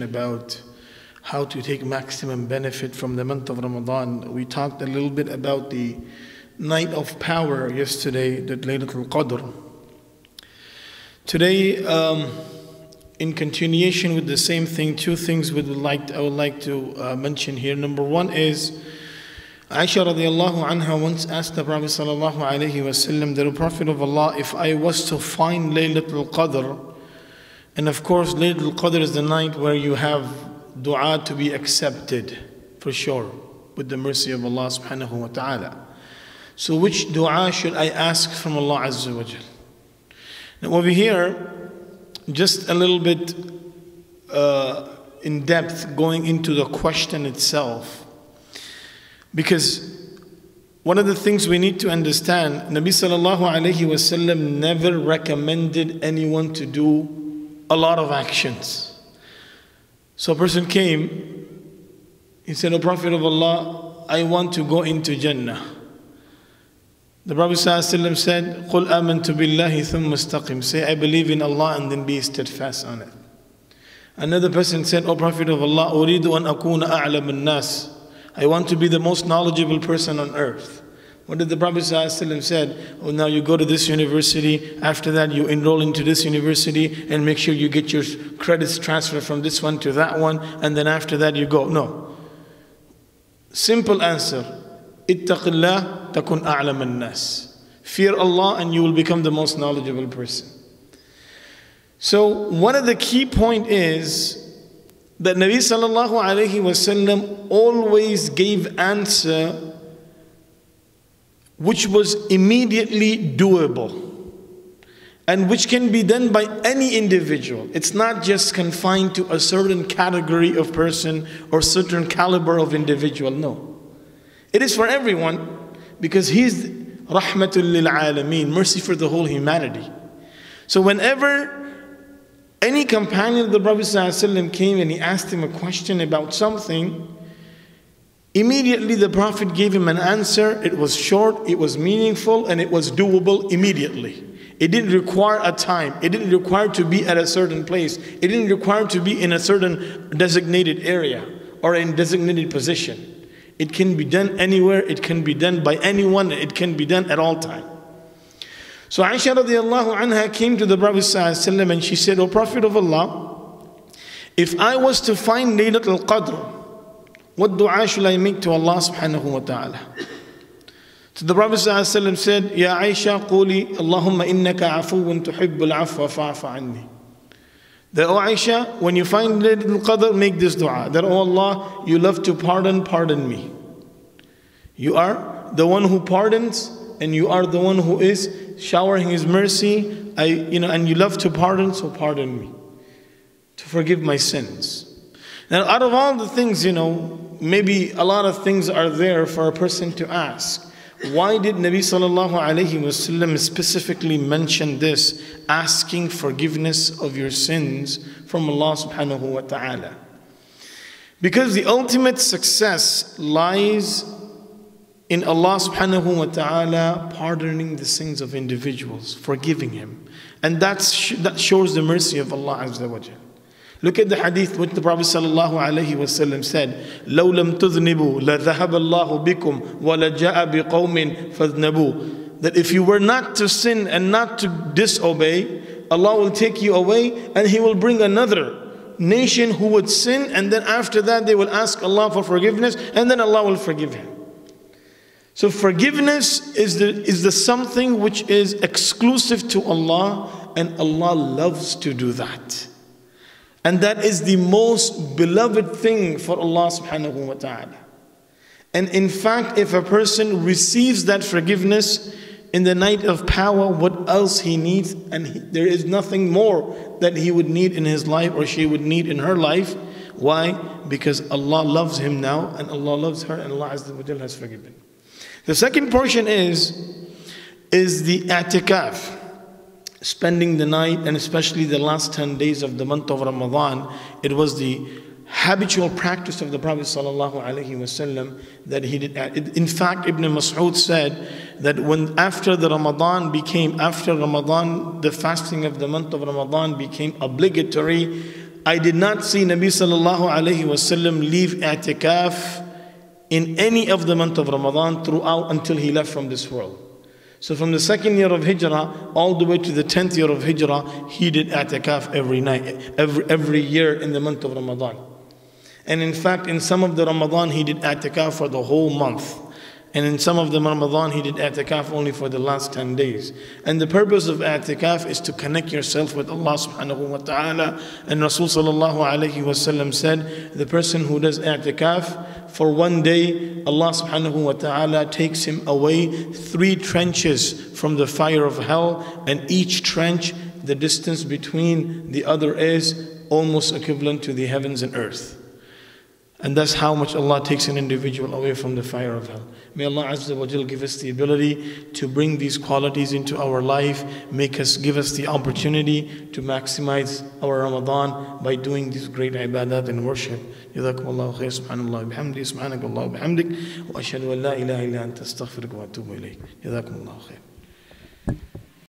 about how to take maximum benefit from the month of Ramadan. We talked a little bit about the night of power yesterday, the Laylatul Qadr. Today, um, in continuation with the same thing, two things would like I would like to uh, mention here. Number one is Aisha radiallahu anha once asked the Prophet sallallahu alaihi wasallam, the Prophet of Allah, if I was to find Laylatul Qadr, and of course, Laylatul Qadr is the night where you have dua to be accepted, for sure, with the mercy of Allah subhanahu wa ta'ala. So, which dua should I ask from Allah Azza wa Jal? Now, over here, just a little bit uh, in depth going into the question itself. Because one of the things we need to understand, Nabi sallallahu alayhi wasallam never recommended anyone to do a lot of actions. So a person came, he said, O Prophet of Allah, I want to go into Jannah. The Prophet ﷺ said, قُلْ آمَنْتُ بِاللَّهِ ثُمَّ اسْتَقِمْ Say, I believe in Allah and then be steadfast on it. Another person said, O Prophet of Allah, أُرِيدُ أَنْ أَكُونَ أَعْلَمَ النَّاسِ I want to be the most knowledgeable person on earth. What did the Prophet ﷺ said? Oh, now you go to this university. After that, you enroll into this university and make sure you get your credits transferred from this one to that one. And then after that, you go. No. Simple answer. Ittaqillah takun a'lam nas. Fear Allah and you will become the most knowledgeable person. So one of the key point is that Nabi sallallahu alayhi wasallam always gave answer which was immediately doable and which can be done by any individual. It's not just confined to a certain category of person or certain caliber of individual. No. It is for everyone because He's rahmatul lil alameen, mercy for the whole humanity. So whenever any companion of the Prophet came and he asked him a question about something, Immediately, the Prophet gave him an answer. It was short, it was meaningful, and it was doable immediately. It didn't require a time, it didn't require to be at a certain place, it didn't require to be in a certain designated area or in designated position. It can be done anywhere, it can be done by anyone, it can be done at all time. So Aisha radiallahu anha came to the Prophet and she said, O Prophet of Allah, if I was to find Laylatul Qadr, what dua should I make to Allah subhanahu wa ta'ala? So the Prophet said, Ya Aisha, quli Allahumma innaka afuun tuhibbul afwa fa'afa anni. That, O Aisha, when you find Laylatul Qadr, make this dua. That, O Allah, you love to pardon, pardon me. You are the one who pardons, and you are the one who is showering His mercy. I, you know, and you love to pardon, so pardon me. To forgive my sins. Now, out of all the things, you know, maybe a lot of things are there for a person to ask. Why did Nabi sallallahu alaihi wasallam specifically mention this, asking forgiveness of your sins from Allah subhanahu wa ta'ala? Because the ultimate success lies in Allah subhanahu wa ta'ala pardoning the sins of individuals, forgiving him. And that's, that shows the mercy of Allah azza wa jalla. Look at the hadith which the Prophet sallallahu alaihi wasallam said, لو لم تذنبوا لذهب الله بكم ولجاء بقوم فذنبوا. That if you were not to sin and not to disobey, Allah will take you away and He will bring another nation who would sin and then after that they will ask Allah for forgiveness and then Allah will forgive him. So forgiveness is the, is the something which is exclusive to Allah and Allah loves to do that. And that is the most beloved thing for Allah subhanahu wa ta'ala. And in fact, if a person receives that forgiveness in the night of power, what else he needs, and he, there is nothing more that he would need in his life or she would need in her life. Why? Because Allah loves him now, and Allah loves her, and Allah Azza has forgiven. The second portion is, is the i'tikaf spending the night and especially the last 10 days of the month of Ramadan, it was the habitual practice of the Prophet ﷺ that he did. In fact, Ibn Mas'ud said that when after the Ramadan became, after Ramadan, the fasting of the month of Ramadan became obligatory, I did not see Nabi wasallam leave i'tikaf in any of the month of Ramadan throughout until he left from this world. So from the second year of Hijrah all the way to the tenth year of Hijrah, he did i'tikaf every night, every, every year in the month of Ramadan. And in fact, in some of the Ramadan, he did i'tikaf for the whole month. And in some of the Ramadan, he did i'tikaf only for the last 10 days. And the purpose of i'tikaf is to connect yourself with Allah subhanahu wa ta'ala. And Rasul sallallahu alayhi said, the person who does i'tikaf for one day, Allah subhanahu wa ta'ala takes him away three trenches from the fire of hell. And each trench, the distance between the other is almost equivalent to the heavens and earth. And that's how much Allah takes an individual away from the fire of hell. May Allah Azza wa Jal give us the ability to bring these qualities into our life, make us give us the opportunity to maximize our Ramadan by doing these great ibadat and worship. جزاكم الله خير سبحان الله بحمده سبحانك الله وبحمدك وأشهد أن لا إله إلا أنت أستغفرك وأتوب إليك جزاكم الله خير